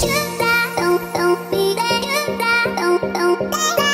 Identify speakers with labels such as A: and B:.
A: Don't, don't, don't be there. Don't, don't, don't.